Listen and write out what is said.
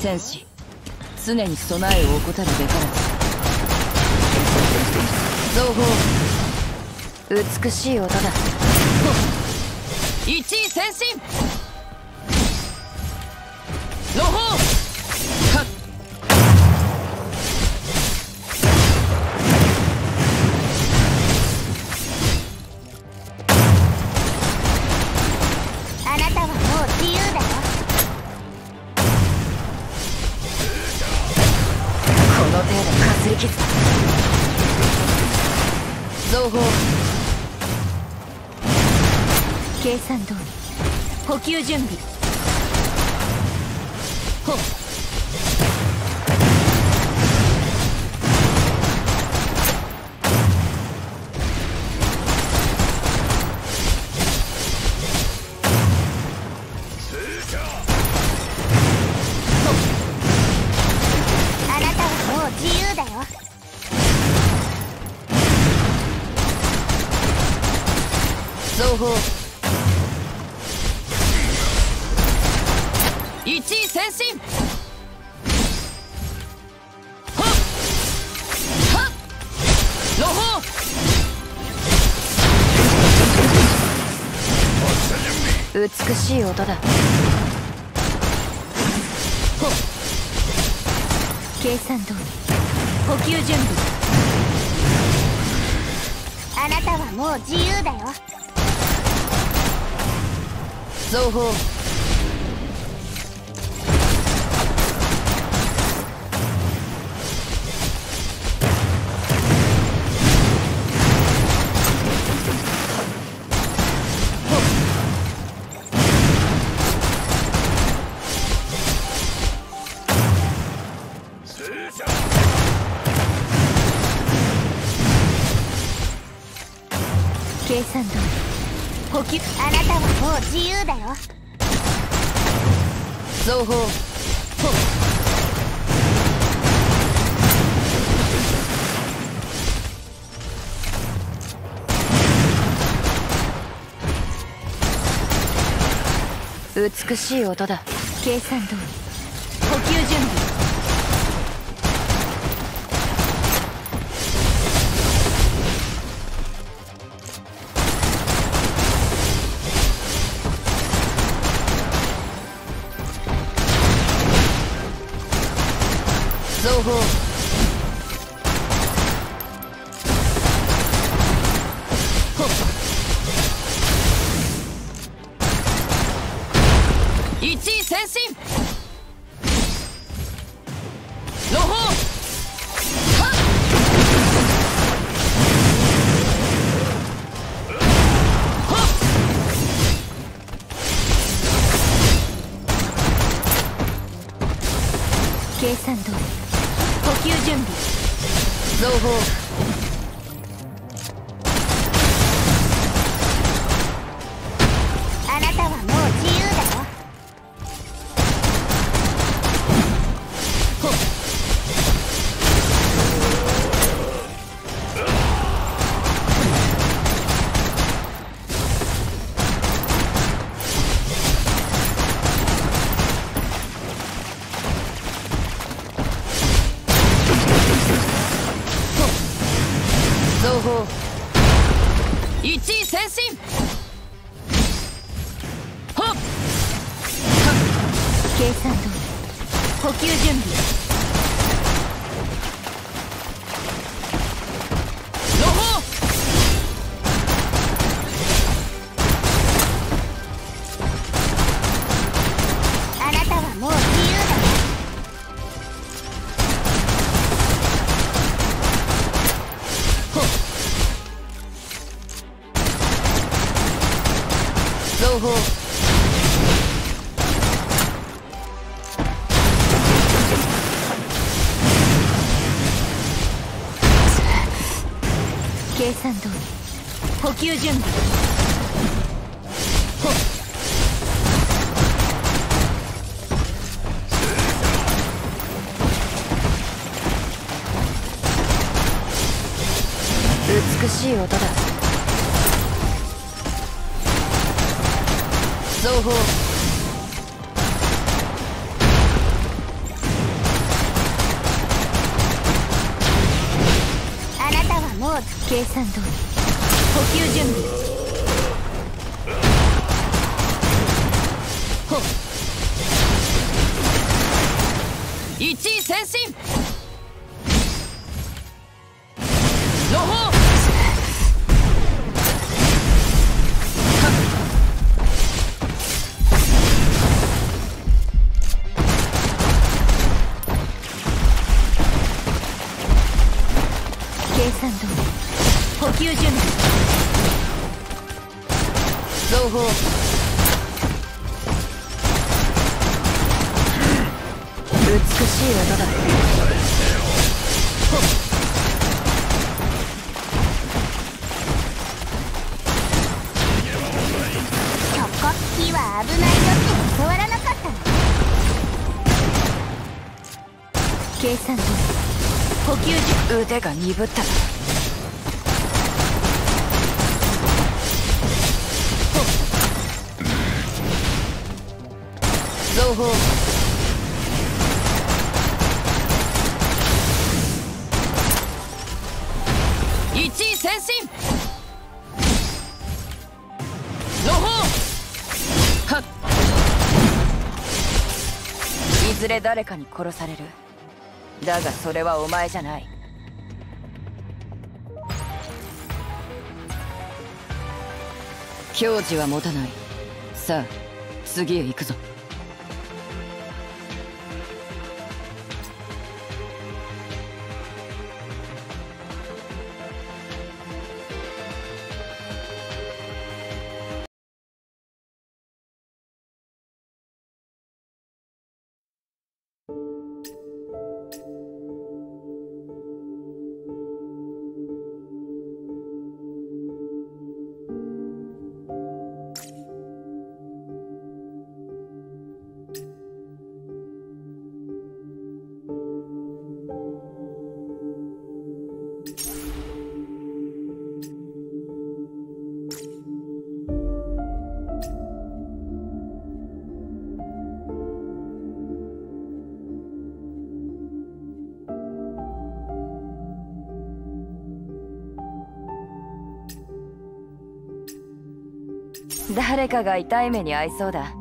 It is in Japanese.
戦士常に備えを怠るべからず。造法美しい音だ。一位先進り傷造法計算通り。補給準備。ほっ造法一位先進。美しい音だ。計算通り。補給準備。あなたはもう自由だよ造法計算通り。補給あなたはもう自由だよ。造法美しい音だ。計算通り。補給準備一位先進。の方。計算通り。補給準備進ほっ。計算通り。補給準備。計算通り。補給準備ほ。っ美しい音だ。造法計算通り。補給準備。ほっ。1位先進。報。美しい技だ。そこ火は危ないよって教わらなかった。の計算。腕が鈍った報一位先進の方。はっ。いずれ誰かに殺される。だがそれはお前じゃない。矜持は持たない。さあ次へ行くぞ。誰かが痛い目に遭いそうだ。